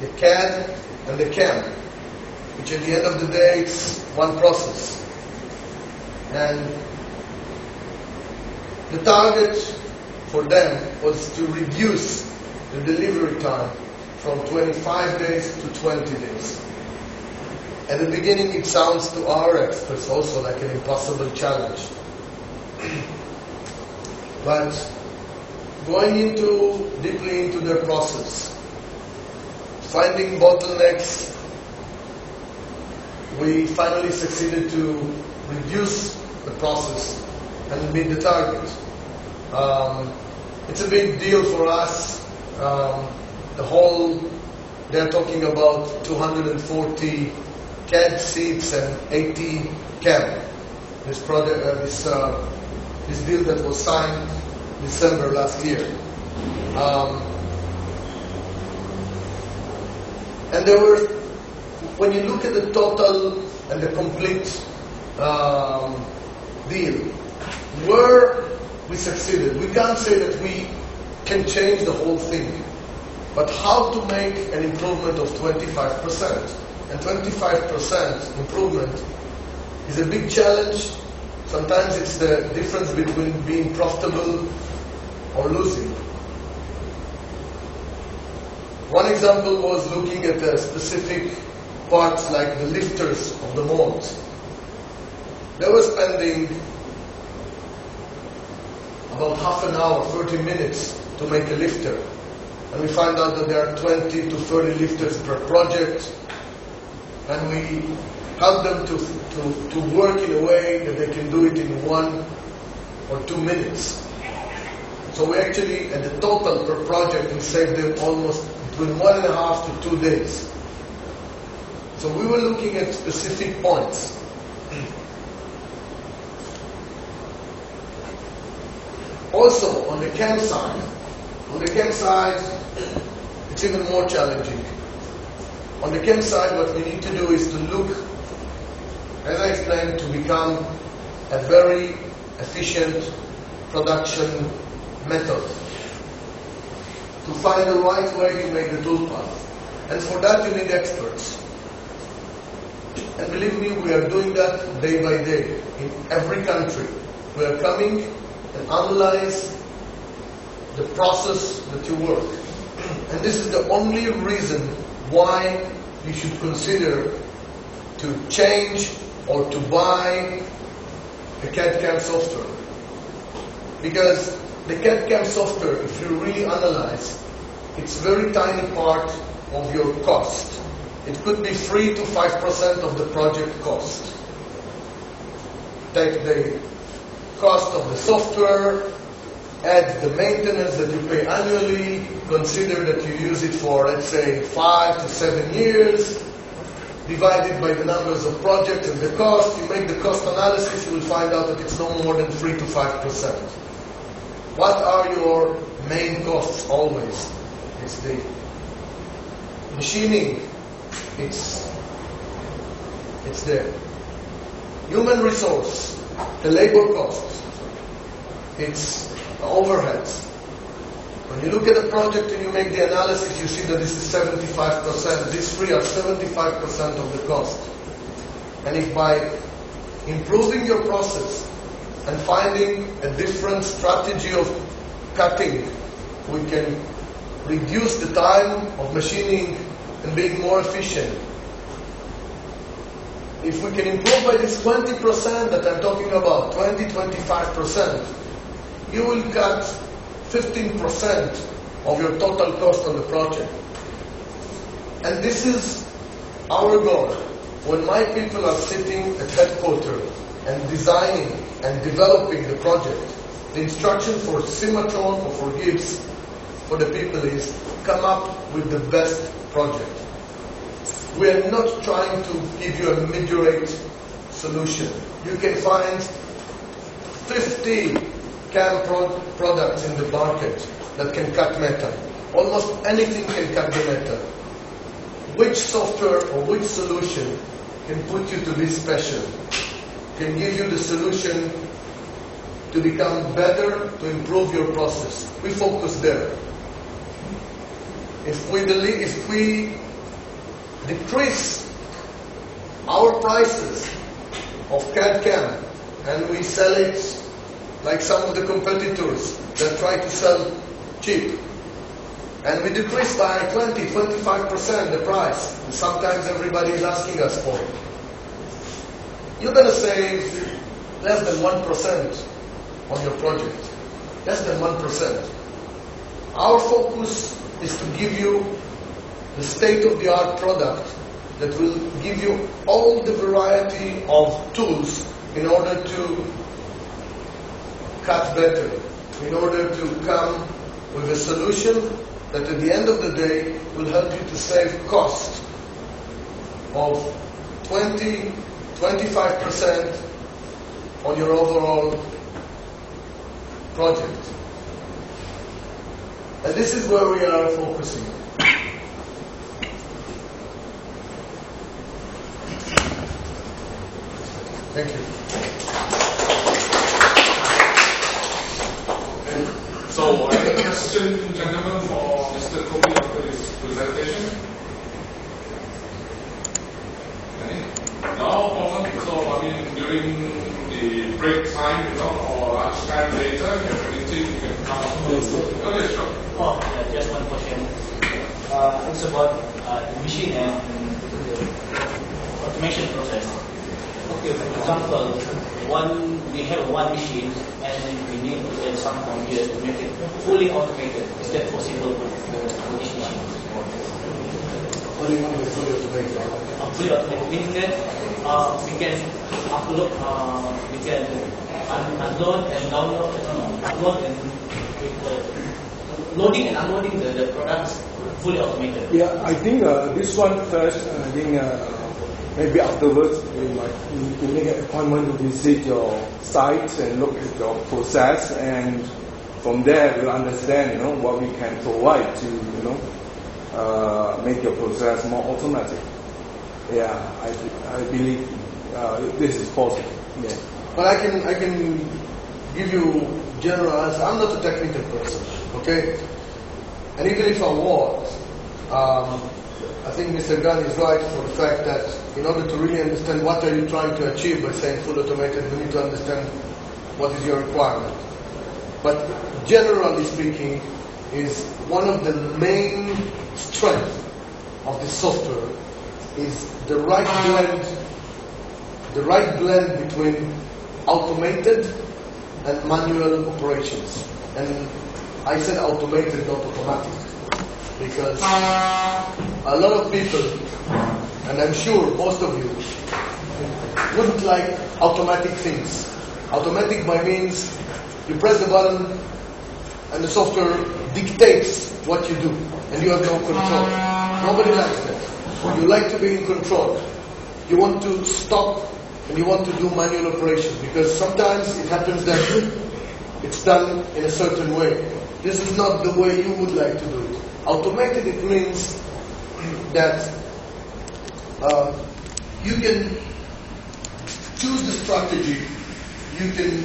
the CAD and the CAM, which at the end of the day, it's one process. And the target for them was to reduce the delivery time from 25 days to 20 days. At the beginning, it sounds to our experts also like an impossible challenge. but going into deeply into their process, finding bottlenecks, we finally succeeded to reduce the process and meet the target. Um, it's a big deal for us. Um, the whole, they're talking about 240 CAD seats and 80 CAM. This product, uh, this, uh, this deal that was signed December last year. Um, and there were, when you look at the total and the complete um, deal, where we succeeded, we can't say that we can change the whole thing, but how to make an improvement of 25%. And 25% improvement is a big challenge. Sometimes it's the difference between being profitable or losing. One example was looking at the specific parts like the lifters of the molds. They were spending about half an hour, 30 minutes to make a lifter. And we find out that there are 20 to 30 lifters per project. And we help them to, to, to work in a way that they can do it in one or two minutes. So we actually, at the total per project, we saved them almost between one and a half to two days. So we were looking at specific points. Also, on the CAM side, on the CAM side, it's even more challenging. On the CAM side, what we need to do is to look, as I explained, to become a very efficient production method. To find the right way to make the tool toolpath. And for that, you need experts. And believe me, we are doing that day by day in every country. We are coming and analyze the process that you work. And this is the only reason why you should consider to change or to buy a CAD-CAM software. Because the CAD-CAM software, if you really analyze, it's very tiny part of your cost. It could be 3 to 5% of the project cost. Take the cost of the software, add the maintenance that you pay annually, consider that you use it for, let's say, five to seven years, divided by the numbers of projects and the cost, you make the cost analysis, you will find out that it's no more than 3 to 5%. What are your main costs always? It's the machining, it's, it's the human resource, the labor costs, it's the overheads. When you look at a project and you make the analysis, you see that this is 75%. These three are 75% of the cost. And if by improving your process and finding a different strategy of cutting, we can reduce the time of machining and being more efficient. If we can improve by this 20% that I'm talking about, 20, 25%, you will cut 15% of your total cost on the project. And this is our goal. When my people are sitting at headquarters and designing and developing the project, the instruction for Cimatron or for Gibbs for the people is come up with the best project. We are not trying to give you a mid-rate solution. You can find 50 CAM pro- products in the market that can cut metal. Almost anything can cut the metal. Which software or which solution can put you to be special? Can give you the solution to become better, to improve your process. We focus there. if we deli- if we decrease our prices of CAD CAM and we sell it like some of the competitors that try to sell cheap, and we decrease by 20, 25% the price, and sometimes everybody is asking us for it. You're going to save less than 1% on your project. Less than 1%. Our focus is to give you the state-of-the-art product that will give you all the variety of tools in order to cut better, in order to come with a solution that at the end of the day will help you to save cost of 20, 25% on your overall project. And this is where we are focusing. Thank you. So, any question, gentlemen, for Mr. Kobi after his presentation? Any? No problem. So, I mean, during the break time, you know, or lunch time later, if you have anything, you can come up with. Okay, sure. Oh, yeah, just one question. Uh, it's about uh, the machine and the automation process. Okay, for example, one we have one machine and we need to add some computer to make it fully automated. Is that possible for, for this machine? What do you mean by fully automated? Automated uh, we can upload, we can un- unload and download, upload and loading and unloading the, the products fully automated. Yeah, I think uh, this one first, I think uh, maybe afterwards we might need to make an appointment to visit your site and look at your process and from there we'll understand, you know, what we can provide to, you know, uh, make your process more automatic. Yeah, I, I believe uh, this is possible. Yeah. But I can I can give you general answer. I'm not a technical person, okay? And even if I was, um, I think Mr. Gan is right for the fact that in order to really understand what are you trying to achieve by saying full automated, we need to understand what is your requirement. But generally speaking, is one of the main strengths of the software is the right blend, the right blend between automated and manual operations. And I said automated, not automatic, because a lot of people, and I'm sure most of you, wouldn't like automatic things. Automatic by means you press the button and the software dictates what you do, and you have no control. Nobody likes that. You like to be in control. You want to stop and you want to do manual operation because sometimes it happens that it's done in a certain way. This is not the way you would like to do it. Automated, it means that uh, you can choose the strategy, you can